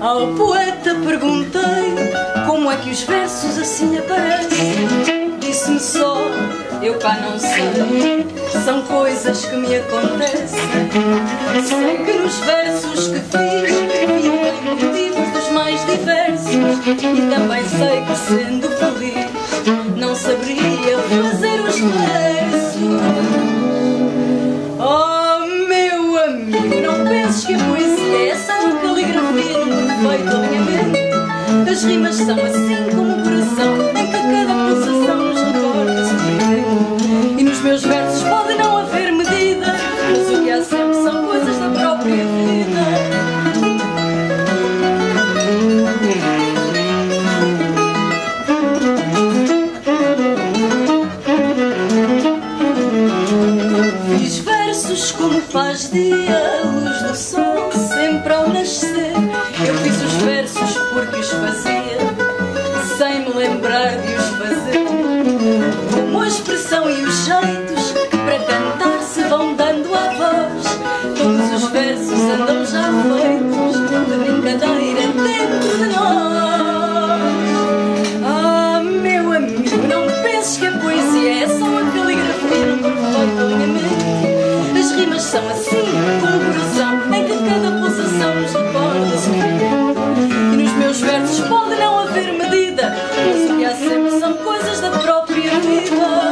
Ao poeta perguntei como é que os versos assim aparecem. Disse-me só, eu cá não sei, são coisas que me acontecem. Sei que nos versos que fiz vivem motivos dos mais diversos. E também sei que sendo feliz não saberia fazer os versos. As rimas são assim como coração em que cada pulsação nos recorda. E nos meus versos pode não haver medida, mas o que há sempre são coisas da própria vida. Fiz versos como faz dia a luz do sol sem me lembrar de os fazer. Como a expressão e os jeitos que para cantar se vão dando à voz. Todos os versos andam já feitos que há sempre são coisas da própria vida.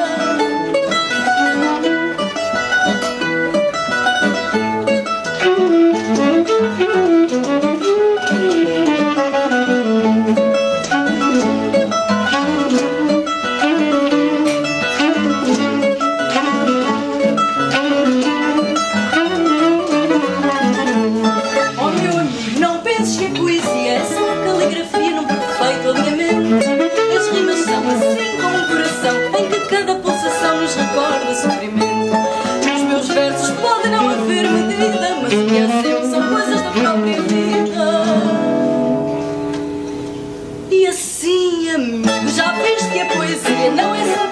Já viste que a poesia não é só